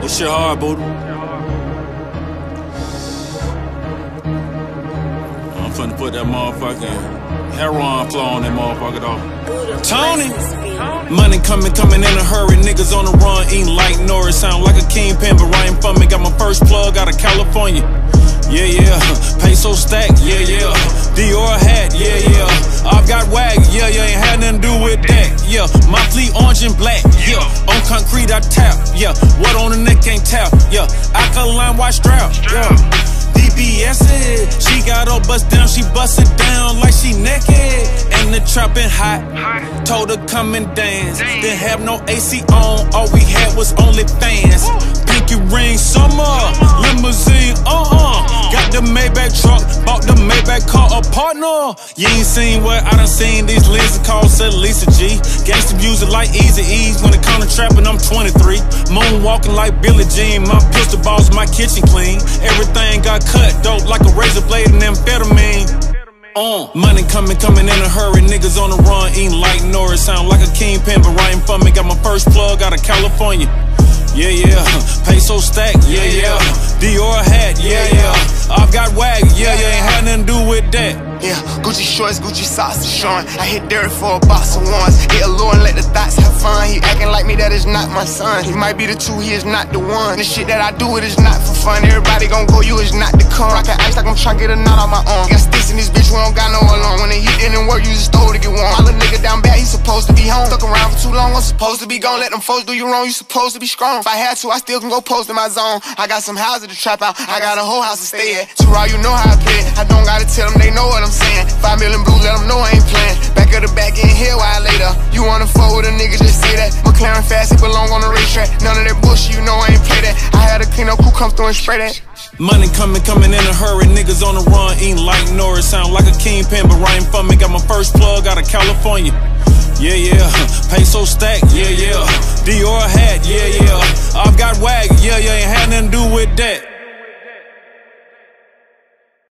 This your hard, boo. I'm finna put that motherfucking heroin flow on that motherfucker though. Tony! Money coming, coming in a hurry. Niggas on the run, eating like Norris. Sound like a kingpin, but Ryan for me. Got my first plug out of California. Yeah, yeah. Peso stack, yeah, yeah. Dior hat, yeah, yeah. I've got wag, yeah, yeah. Ain't had nothing to do with that, yeah. My fleet orange and black, yeah. On concrete, I tap, yeah. What on the neck ain't tap, yeah. Alkaline white strap, yeah. DBS it, she got all bust down, she bust it down like she naked. And the trap been hot, told her come and dance. Didn't have no AC on, all we had was only fans. Pinky ring, summer, partner. You ain't seen what I done seen, these lenses called at least a G. Gangsta music like Eazy-E, when it come to trapping, I'm 23. Moonwalking like Billie Jean, my pistol balls, my kitchen clean. Everything got cut dope like a razor blade and amphetamine. Uh, money coming, coming in a hurry. Niggas on the run, eating like Norris. Sound like a kingpin, but writing for me. Got my first plug out of California. Yeah, yeah. Peso stack, yeah, yeah. Dior with that. Yeah, Gucci shorts, Gucci socks, showing. I hit Derek for a box of ones. Hit a and let the thoughts have fun. He acting like me, that is not my son. He might be the two, he is not the one. The shit that I do, it is not for fun. Everybody gon' go, you is not the con. Rockin' ice like I'm tryna get a knot on my arm. Sticks in this bitch, we don't got no alarm. When the heat didn't work, you just stole to get warm. My little nigga down bad, he supposed to be home. Stuck around for too long, I'm supposed to be gone. Let them folks do you wrong, you supposed to be strong. If I had to, I still can go post in my zone. I got some houses to trap out, I got a whole house to stay at. Too raw, you know how I play. I don't gotta tell them, they know what I'm saying. Five million blue, let them know I ain't playing. Back of the back, in here while later. You wanna fuck with a nigga, just say that. McLaren fast, it belong on the racetrack. None of that bullshit, you know I ain't play that. I had a clean up crew come through and spray that. Money coming, coming in a hurry. Niggas on the run, eating like Norris. Sound like a kingpin, but right for me. Got my first plug out of California. Yeah, yeah. Peso stack, yeah, yeah. Dior hat, yeah, yeah. I've got wag, yeah, yeah. Ain't had nothing to do with that.